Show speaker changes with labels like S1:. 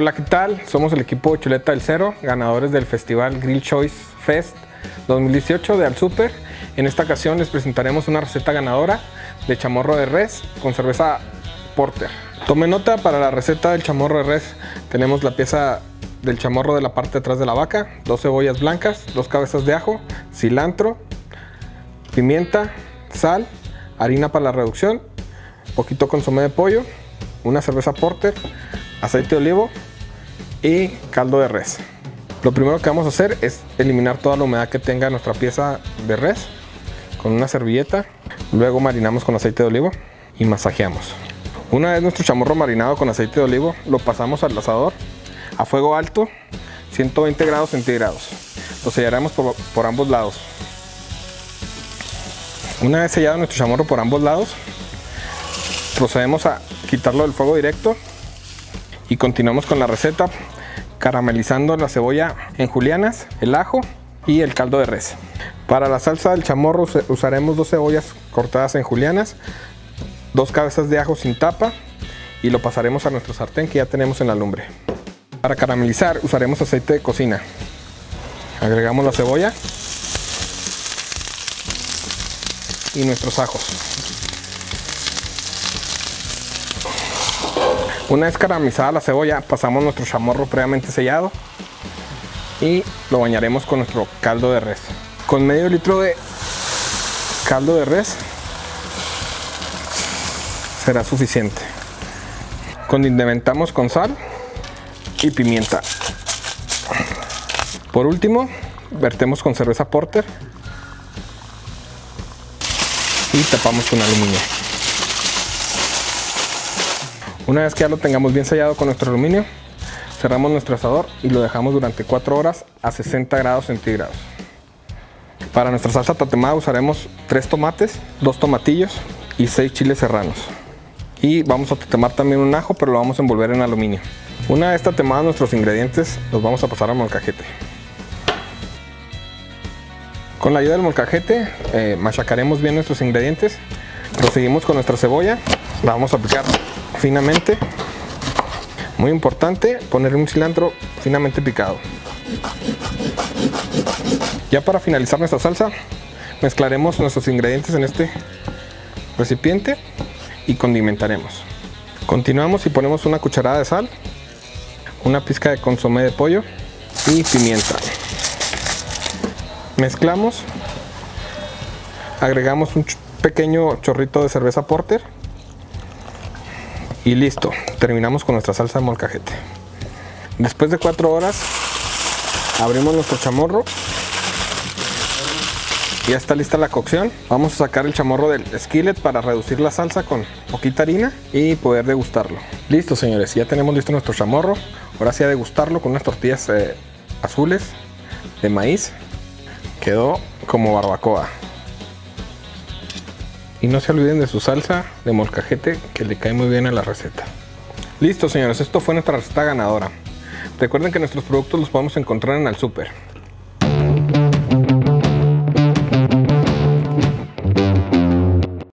S1: Hola, ¿qué tal? Somos el equipo Chuleta del Cero, ganadores del Festival Grill Choice Fest 2018 de Al Super. En esta ocasión les presentaremos una receta ganadora de chamorro de res con cerveza Porter. Tome nota para la receta del chamorro de res. Tenemos la pieza del chamorro de la parte de atrás de la vaca, dos cebollas blancas, dos cabezas de ajo, cilantro, pimienta, sal, harina para la reducción, poquito consomé de pollo, una cerveza porter, aceite de olivo y caldo de res. Lo primero que vamos a hacer es eliminar toda la humedad que tenga nuestra pieza de res con una servilleta. Luego marinamos con aceite de olivo y masajeamos. Una vez nuestro chamorro marinado con aceite de olivo, lo pasamos al asador a fuego alto, 120 grados centígrados. Lo sellaremos por, por ambos lados. Una vez sellado nuestro chamorro por ambos lados, procedemos a quitarlo del fuego directo y continuamos con la receta caramelizando la cebolla en julianas, el ajo y el caldo de res. Para la salsa del chamorro usaremos dos cebollas cortadas en julianas, dos cabezas de ajo sin tapa y lo pasaremos a nuestro sartén que ya tenemos en la lumbre. Para caramelizar usaremos aceite de cocina. Agregamos la cebolla y nuestros ajos. Una vez caramelizada la cebolla, pasamos nuestro chamorro previamente sellado y lo bañaremos con nuestro caldo de res. Con medio litro de caldo de res será suficiente. Condimentamos con sal y pimienta. Por último, vertemos con cerveza porter y tapamos con aluminio. Una vez que ya lo tengamos bien sellado con nuestro aluminio, cerramos nuestro asador y lo dejamos durante 4 horas a 60 grados centígrados. Para nuestra salsa tatemada usaremos 3 tomates, 2 tomatillos y 6 chiles serranos. Y vamos a tatemar también un ajo, pero lo vamos a envolver en aluminio. Una vez tatemados nuestros ingredientes, los vamos a pasar al molcajete. Con la ayuda del molcajete, eh, machacaremos bien nuestros ingredientes. Proseguimos con nuestra cebolla, la vamos a picar finamente. Muy importante poner un cilantro finamente picado. Ya para finalizar nuestra salsa, mezclaremos nuestros ingredientes en este recipiente y condimentaremos. Continuamos y ponemos una cucharada de sal, una pizca de consomé de pollo y pimienta. Mezclamos, agregamos un pequeño chorrito de cerveza porter y listo, terminamos con nuestra salsa de molcajete. Después de 4 horas, abrimos nuestro chamorro. Ya está lista la cocción. Vamos a sacar el chamorro del skillet para reducir la salsa con poquita harina y poder degustarlo. Listo, señores, ya tenemos listo nuestro chamorro. Ahora sí a degustarlo con unas tortillas eh, azules de maíz. Quedó como barbacoa. Y no se olviden de su salsa de molcajete que le cae muy bien a la receta. Listo señores, esto fue nuestra receta ganadora. Recuerden que nuestros productos los podemos encontrar en el super.